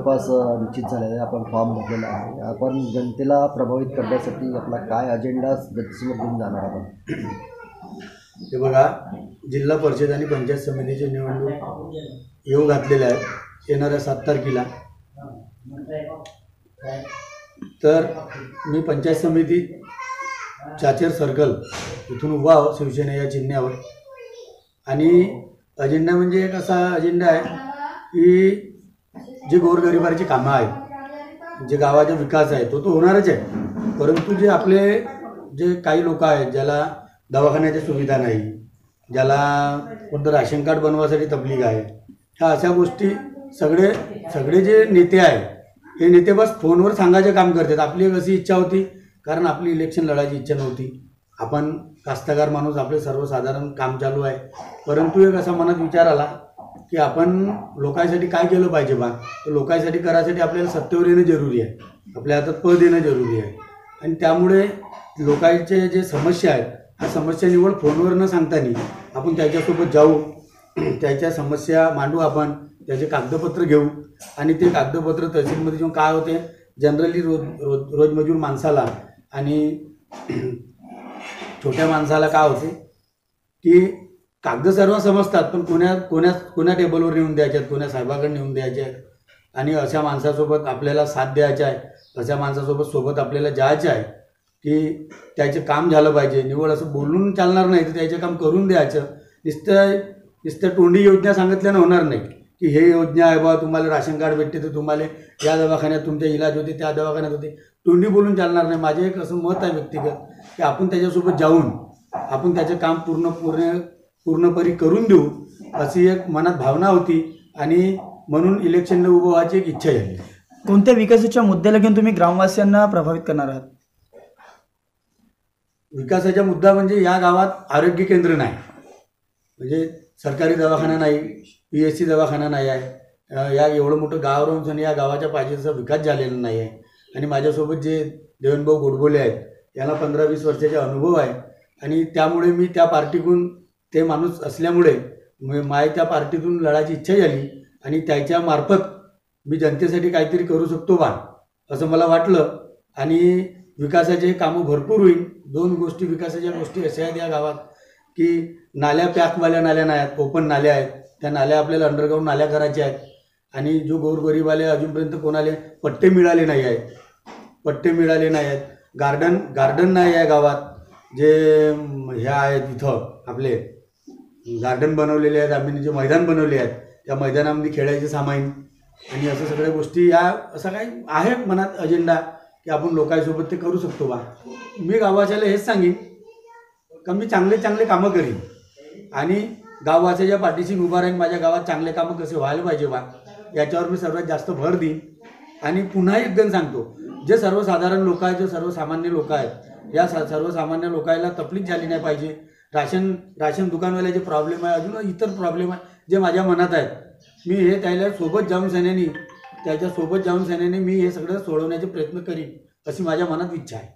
जवळपास निश्चित झालेला आहे. आपण फॉर्म भरलेला आहे. आपण जनतेला प्रभावित करण्यासाठी आपला काय अजेंडा जनतेसमोर घेऊन जाणार आपण? हे बघा जिल्हा परिषद आणि पंचायत समितीचे निवडणूक येऊ घातलेले आहेत येणाऱ्या सात तारखेला. तर मी पंचायत समिती चाचेर सर्कल इथून उभा आहो शिवसेना या चिन्ह्यावर आणि अजेंडा म्हणजे एक असा अजेंडा आहे की जे गोरगरिबाची कामं आहेत जे गावाचा विकास आहे तो तो होणारच आहे. परंतु जे आपले जे काही लोक आहेत ज्याला दवाखान्याच्या सुविधा नाही ज्याला कोणतं राशन कार्ड बनवासाठी तबलीग आहे ह्या अशा गोष्टी सगळे सगळे जे नेते आहेत हे नेते बस फोनवर सांगायचं काम करतात. आपली एक अशी इच्छा होती कारण आपली इलेक्शन लढायची इच्छा नव्हती. आपण कास्तकार माणूस आपले सर्वसाधारण काम चालू आहे. परंतु एक असा मनात विचार आला की आपण लोकांसाठी काय केलं पाहिजे बा? तर लोकांसाठी करायसाठी आपल्याला सत्तेवर येणं जरुरी आहे. आपल्या हातात पद येणं जरुरी आहे. आणि त्यामुळे लोकांचे जे समस्या आहेत ह्या समस्या निवड फोनवर न सांगताना आपण त्याच्यासोबत जाऊ. त्याच्या समस्या मांडू आपण. त्याचे कागदपत्र घेऊ. आणि ते कागदपत्र तहसीलमध्ये जेव्हा काय होते? जनरली रोज रोज रोजमजूर माणसाला आणि छोट्या माणसाला काय होते? की कागद सर्व समजतात पण कोण्या कोण्या कोण्या टेबलवर नेऊन द्यायच्यात कोण्या साहेबाकडे नेऊन द्यायच्या आहेत आणि अशा माणसासोबत आपल्याला साथ द्यायचा आहे अशा माणसासोबत सोबत आपल्याला जायचं आहे की त्याचे काम झालं पाहिजे. निवड असं बोलून चालणार नाही तर त्याचे काम करून द्यायचं. नुसतं नुसतं तोंडी योजना सांगितल्यानं होणार नाही की हे योजना आहे बा तुम्हाला राशन कार्ड भेटते तर तुम्हाला या दवाखान्यात तुमच्या इलाज होते त्या दवाखान्यात होते. तोंडी बोलून चालणार नाही. माझे एक असं मत आहे व्यक्तिगत की आपण त्याच्यासोबत जाऊन आपण त्याचं काम पूर्ण पूर्ण पूर्णपरी करून देऊ अशी एक मनात भावना होती आणि म्हणून इलेक्शनला उभं व्हायची एक इच्छा झाली. कोणत्या विकासाच्या मुद्द्याला घेऊन तुम्ही ग्रामवासियांना प्रभावित करणार आहात? विकासाचा मुद्दा म्हणजे या गावात आरोग्य केंद्र नाही. म्हणजे सरकारी दवाखाना नाही पी एस सी दवाखाना नाही आहे. या एवढं मोठं गाव राहून या गावाच्या पाहिजे तसा विकास झालेला नाही आहे. आणि माझ्यासोबत जे देवनभाऊ गोडबोले आहेत यांना पंधरा वीस वर्षाचा अनुभव आहे. आणि त्यामुळे मी त्या पार्टीतून ते माणूस असल्यामुळे म- माय त्या पार्टीतून लढायची इच्छा झाली आणि त्याच्या मार्फत मी जनतेसाठी काहीतरी करू शकतो बा असं मला वाटलं. आणि विकासाचे कामं भरपूर होईल. दोन गोष्टी विकासाच्या गोष्टी अशा आहेत या गावात की नाल्या पॅकवाल्या नाल्या नाही आहेत ओपन नाल्या आहेत. त्या नाल्या आपल्याला अंडरग्राऊंड नाल्या करायच्या आहेत. आणि जो गोरगरीबाले अजूनपर्यंत कोणाले पट्टे मिळाले नाही आहेत. पट्टे मिळाले नाही आहेत. गार्डन गार्डन नाही आहे गावात. जे ह्या आहेत इथं आपले. गार्डन बनवलेले आहेत आम्ही जे मैदान बनवले आहेत त्या मैदानामध्ये खेळायचे सामाईन आणि असं सगळ्या गोष्टी या असं काही आहे मनात अजेंडा की आपण लोकांसोबत ते करू शकतो बा. मी गाववाच्याला हेच सांगेन का मी चांगले चांगले कामं करीन. आणि गाववाच्याच्या पाठीशी उभा राहीन माझ्या गावात चांगले कामं कसे व्हायला पाहिजे बा याच्यावर मी सर्वात जास्त भर देईन. आणि पुन्हा एकदम सांगतो जे सर्वसाधारण लोक आहेत जे सर्वसामान्य लोक आहेत या सा- सर्वसामान्य लोकांना तकलीफ झाली नाही पाहिजे. राशन राशन दुकानवाल्याचे प्रॉब्लेम आहे अजून इतर प्रॉब्लेम आहे जे माझ्या मनात आहेत. मी हे त्याला सोबत जाऊन सैन्याने त्याच्यासोबत जाऊन सैन्याने मी हे सगळं सोडवण्याचे प्रयत्न करीन अशी माझ्या मनात इच्छा आहे.